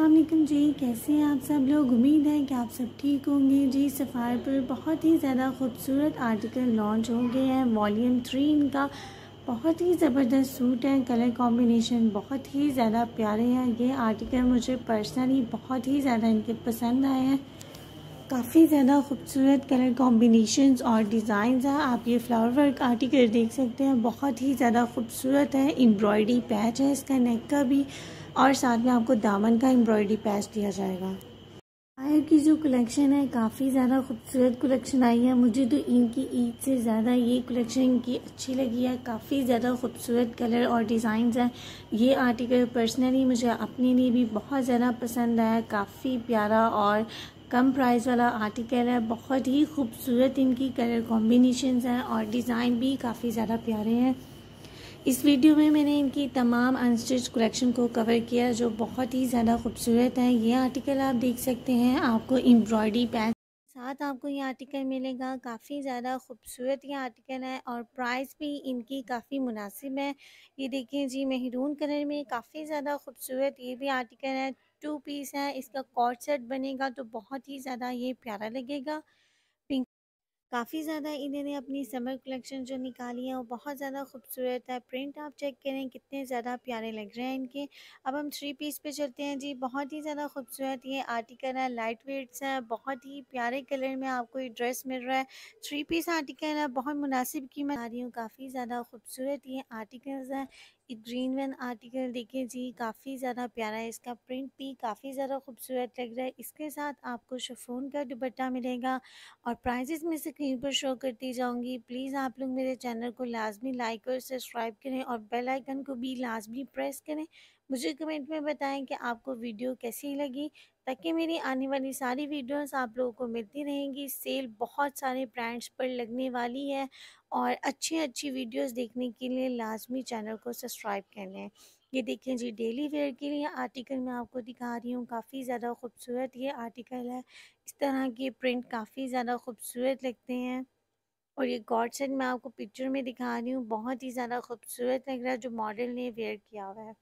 अस्सलाम जी, कैसे हैं आप सब लोग? उम्मीद है कि आप सब ठीक होंगे। जी सफ़ार पर बहुत ही ज़्यादा खूबसूरत आर्टिकल लॉन्च हो गए हैं। वॉल्यूम थ्री इनका बहुत ही ज़बरदस्त सूट है। कलर कॉम्बिनेशन बहुत ही ज़्यादा प्यारे हैं। ये आर्टिकल मुझे पर्सनली बहुत ही ज़्यादा इनके पसंद आए हैं। काफ़ी ज़्यादा खूबसूरत कलर कॉम्बिनेशन और डिज़ाइन हैं। आप ये फ्लावर वर्क आर्टिकल देख सकते हैं। बहुत ही ज़्यादा खूबसूरत है। एम्ब्रॉयडरी पैच है इसका नेक का भी और साथ में आपको दामन का एम्ब्रॉयडरी पैच दिया जाएगा। आयर की जो कलेक्शन है, काफ़ी ज़्यादा खूबसूरत कलेक्शन आई है। मुझे तो इनकी ईद से ज़्यादा ये कलेक्शन इनकी अच्छी लगी है। काफ़ी ज़्यादा खूबसूरत कलर और डिज़ाइन हैं। ये आर्टिकल पर्सनली मुझे अपने लिए भी बहुत ज़्यादा पसंद आया। काफ़ी प्यारा और कम प्राइस वाला आर्टिकल है। बहुत ही खूबसूरत इनकी कलर कॉम्बिनेशन हैं और डिज़ाइन भी काफ़ी ज़्यादा प्यारे हैं। इस वीडियो में मैंने इनकी तमाम अनस्टिच कलेक्शन को कवर किया, जो बहुत ही ज़्यादा खूबसूरत है। ये आर्टिकल आप देख सकते हैं, आपको एम्ब्रॉयडरी पैच साथ आपको ये आर्टिकल मिलेगा। काफ़ी ज़्यादा खूबसूरत ये आर्टिकल है और प्राइस भी इनकी काफ़ी मुनासिब है। ये देखिए जी मेहरून कलर में काफ़ी ज़्यादा खूबसूरत ये भी आर्टिकल है। टू पीस है, इसका कॉर्ड सेट बनेगा तो बहुत ही ज़्यादा ये प्यारा लगेगा। पिंक काफ़ी ज़्यादा इन्होंने अपनी समर कलेक्शन जो निकाली है, वो बहुत ज़्यादा खूबसूरत है। प्रिंट आप चेक करें, कितने ज़्यादा प्यारे लग रहे हैं इनके। अब हम थ्री पीस पे चलते हैं जी, बहुत ही ज़्यादा खूबसूरत, ये आर्टिकल है लाइट वेट्स है, बहुत ही प्यारे कलर में आपको ये ड्रेस मिल रहा है। थ्री पीस आर्टिकल है, बहुत मुनासिब कीमत आ रही हूँ, काफ़ी ज़्यादा खूबसूरत ये आर्टिकल्स हैं। ग्रीन वन आर्टिकल देखिए जी, काफ़ी ज़्यादा प्यारा है इसका। प्रिंट भी काफ़ी ज़्यादा खूबसूरत लग रहा है। इसके साथ आपको शफोन का दुपट्टा मिलेगा और प्राइजेस मैं स्क्रीन पर शो करती जाऊँगी। प्लीज़ आप लोग मेरे चैनल को लाजमी लाइक और सब्सक्राइब करें और बेल आइकन को भी लाजमी प्रेस करें। मुझे कमेंट में बताएँ कि आपको वीडियो कैसी लगी, ताकि मेरी आने वाली सारी वीडियोस आप लोगों को मिलती रहेंगी। सेल बहुत सारे ब्रांड्स पर लगने वाली है और अच्छी अच्छी वीडियोस देखने के लिए लाजमी चैनल को सब्सक्राइब कर लें। ये देखें जी डेली वेयर के लिए आर्टिकल मैं आपको दिखा रही हूँ, काफ़ी ज़्यादा खूबसूरत ये आर्टिकल है। इस तरह के प्रिंट काफ़ी ज़्यादा खूबसूरत लगते हैं। और ये गॉड सेट मैं आपको पिक्चर में दिखा रही हूँ, बहुत ही ज़्यादा खूबसूरत लग रहा है जो मॉडल ने वेयर किया हुआ है।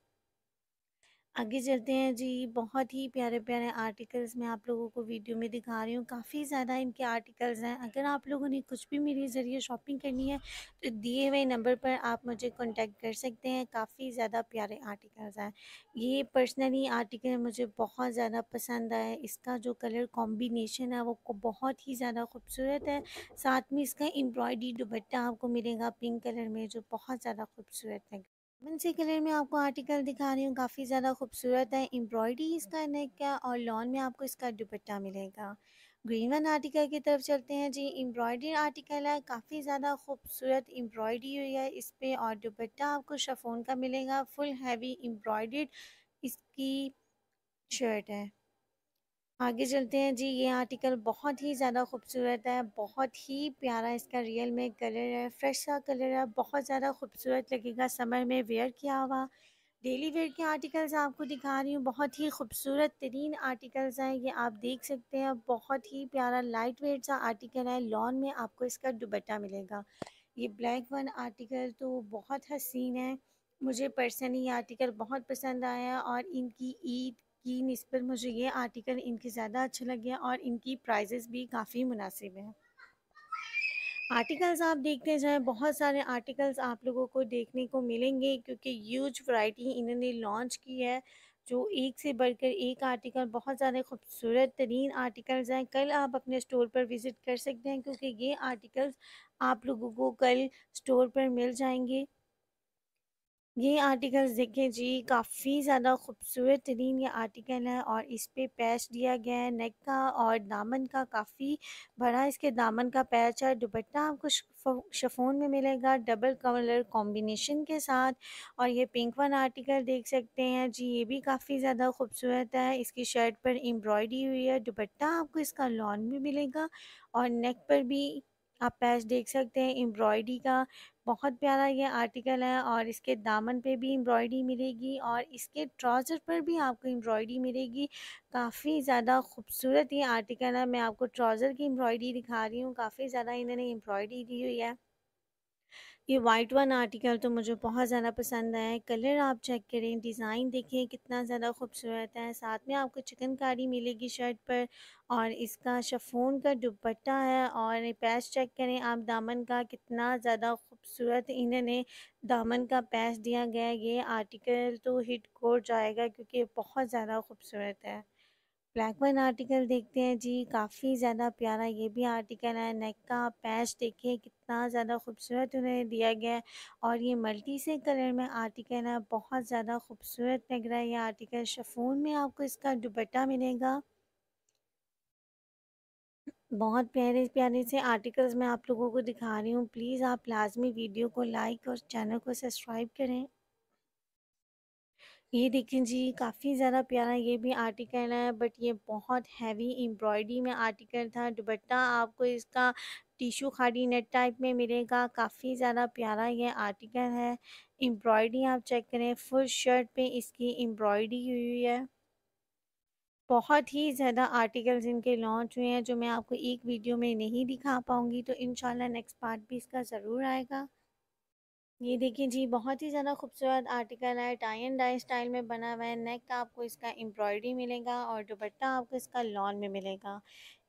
आगे चलते हैं जी, बहुत ही प्यारे प्यारे आर्टिकल्स मैं आप लोगों को वीडियो में दिखा रही हूँ। काफ़ी ज़्यादा इनके आर्टिकल्स हैं। अगर आप लोगों ने कुछ भी मेरे ज़रिए शॉपिंग करनी है तो दिए हुए नंबर पर आप मुझे कांटेक्ट कर सकते हैं। काफ़ी ज़्यादा प्यारे आर्टिकल्स हैं। ये पर्सनली आर्टिकल मुझे बहुत ज़्यादा पसंद आया इसका जो कलर कॉम्बिनेशन है, वो बहुत ही ज़्यादा खूबसूरत है। साथ में इसका एम्ब्रॉयडरी दुपट्टा आपको मिलेगा पिंक कलर में, जो बहुत ज़्यादा खूबसूरत है। से कलर में आपको आर्टिकल दिखा रही हूँ, काफ़ी ज़्यादा खूबसूरत है, एम्ब्रॉयडरी इसका नेक का और लॉन में आपको इसका दुपट्टा मिलेगा। ग्रीन वन आर्टिकल की तरफ़ चलते हैं, जी एम्ब्रॉयडरी आर्टिकल है, काफ़ी ज़्यादा खूबसूरत एम्ब्रॉयडरी हुई है इस पर और दुपट्टा आपको शफोन का मिलेगा, फुल हैवी एम्ब्रॉयड इसकी शर्ट है। आगे चलते हैं। जी, ये आर्टिकल बहुत ही ज़्यादा खूबसूरत है, बहुत ही प्यारा इसका रियल में कलर है, फ्रेश सा कलर है, बहुत ज़्यादा खूबसूरत लगेगा। समर में वेयर किया हुआ, डेली वेयर के आर्टिकल्स आपको दिखा रही हूँ। बहुत ही खूबसूरत तरीन आर्टिकल्स हैं, ये आप देख सकते हैं। बहुत ही प्यारा लाइट वेट सा आर्टिकल है, लॉन में आपको इसका दुबट्टा मिलेगा। ये ब्लैक वन आर्टिकल तो बहुत हसीन है, मुझे पर्सनली ये आर्टिकल बहुत पसंद आया और इनकी ईद की नस्बत मुझे ये आर्टिकल इनके ज़्यादा अच्छा लगे और इनकी प्राइजेस भी काफ़ी मुनासिब हैं। आर्टिकल्स आप देखते जाएँ, बहुत सारे आर्टिकल्स आप लोगों को देखने को मिलेंगे क्योंकि यूज़ वैरायटी इन्होंने लॉन्च की है, जो एक से बढ़कर एक आर्टिकल, बहुत ज़्यादा खूबसूरत तरीन आर्टिकल्स हैं। कल आप अपने स्टोर पर विज़िट कर सकते हैं क्योंकि ये आर्टिकल्स आप लोगों को कल स्टोर पर मिल जाएँगे। ये आर्टिकल्स देखें जी, काफ़ी ज़्यादा खूबसूरत तरीन ये आर्टिकल है और इस पे पैच दिया गया है, नेक का और दामन का, काफ़ी बड़ा इसके दामन का पैच है, दुपट्टा आपको शफोन में मिलेगा, डबल कलर कॉम्बिनेशन के साथ और ये पिंक वन आर्टिकल देख सकते हैं जी, ये भी काफ़ी ज़्यादा खूबसूरत है, इसकी शर्ट पर एम्ब्रॉयडरी हुई है, दुपट्टा आपको इसका लॉन भी मिलेगा और नेक पर भी आप पैच देख सकते हैं, एम्ब्रॉयडरी का बहुत प्यारा ये आर्टिकल है और इसके दामन पे भी एम्ब्रॉयडरी मिलेगी और इसके ट्राउज़र पर भी आपको एम्ब्रॉयडरी मिलेगी। काफ़ी ज़्यादा खूबसूरत ये आर्टिकल है, मैं आपको ट्राउज़र की एम्ब्रॉयडरी दिखा रही हूँ, काफ़ी ज़्यादा इन्होंने एम्ब्रॉयडरी दी हुई है। ये वाइट वन आर्टिकल तो मुझे बहुत ज़्यादा पसंद आया है। कलर आप चेक करें डिज़ाइन देखें, कितना ज़्यादा खूबसूरत है। साथ में आपको चिकनकारी मिलेगी शर्ट पर और इसका शफोन का दुपट्टा है और पैच चेक करें आप दामन का कितना ज़्यादा खूबसूरत इन्होंने दामन का पैच दिया गया ये आर्टिकल तो हिट कोट जाएगा क्योंकि बहुत ज़्यादा खूबसूरत है। ब्लैक वन आर्टिकल देखते हैं जी, काफ़ी ज़्यादा प्यारा ये भी आर्टिकल है। नेक का पैच देखिए, कितना ज़्यादा खूबसूरत उन्हें दिया गया है और ये मल्टी से कलर में आर्टिकल है। बहुत ज़्यादा खूबसूरत लग रहा है ये आर्टिकल। शफून में आपको इसका दुपट्टा मिलेगा। बहुत प्यारे प्यारे से आर्टिकल्स मैं आप लोगों को दिखा रही हूँ। प्लीज़ आप लाजमी वीडियो को लाइक और चैनल को सब्सक्राइब करें। ये देखें जी, काफ़ी ज़्यादा प्यारा ये भी आर्टिकल है, बट ये बहुत हैवी एम्ब्रॉयडरी में आर्टिकल था, दुपट्टा आपको इसका टिशू खाड़ी नेट टाइप में मिलेगा, काफ़ी ज़्यादा प्यारा ये आर्टिकल है। एम्ब्रॉयडरी आप चेक करें, फुल शर्ट पे इसकी एम्ब्रॉयडरी हुई है। बहुत ही ज़्यादा आर्टिकल्स इनके लॉन्च हुए हैं, जो मैं आपको एक वीडियो में नहीं दिखा पाऊँगी तो इन नेक्स्ट पार्ट भी इसका ज़रूर आएगा। ये देखिए जी, बहुत ही ज़्यादा खूबसूरत आर्टिकल है, टाई एंड डाई स्टाइल में बना हुआ है, नेक का आपको इसका एम्ब्रॉयडरी मिलेगा और दुपट्टा आपको इसका लॉन में मिलेगा।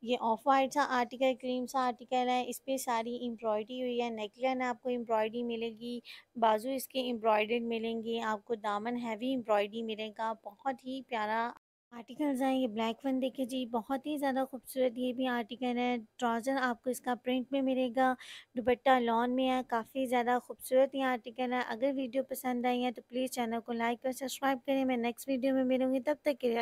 ये ऑफ़ वाइट सा आर्टिकल, क्रीम सा आर्टिकल है, इस पर सारी एम्ब्रॉयडरी हुई है नेकलाइन आपको एम्ब्रॉयडरी मिलेगी, बाजू इसके एम्ब्रॉयडर्ड मिलेंगे, आपको दामन हैवी एम्ब्रॉयडरी मिलेगा, बहुत ही प्यारा आर्टिकल्स हैं, ये ब्लैक वन देखिए जी, बहुत ही ज़्यादा खूबसूरत ये भी आर्टिकल है। ट्राउज़र आपको इसका प्रिंट में मिलेगा, दुपट्टा लॉन में है, काफ़ी ज़्यादा खूबसूरत ये आर्टिकल है। अगर वीडियो पसंद आई है तो प्लीज़ चैनल को लाइक और सब्सक्राइब करें। मैं नेक्स्ट वीडियो में मिलूँगी, तब तक के लिए